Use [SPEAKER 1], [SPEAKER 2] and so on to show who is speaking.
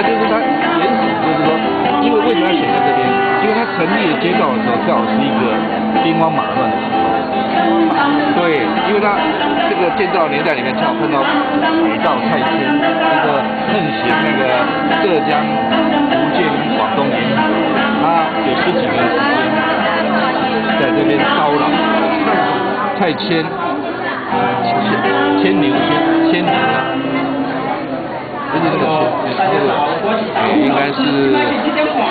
[SPEAKER 1] 他就是他原始就是说，因为为什么要选在这边？因为他成立的街道的时候，正好是一个兵荒马乱的时候。对，因为他这个建造年代里面，正好碰到海盗蔡牵那个横行那个浙江、福建广东沿海，他有十几年时间在这边骚扰蔡牵。牵是。